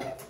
Thank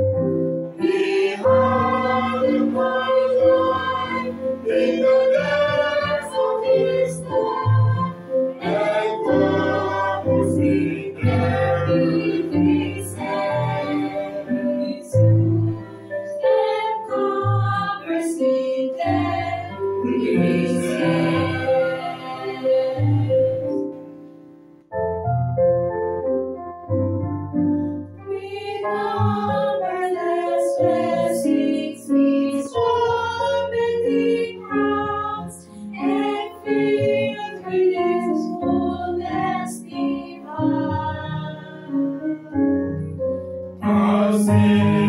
sin.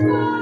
Christmas.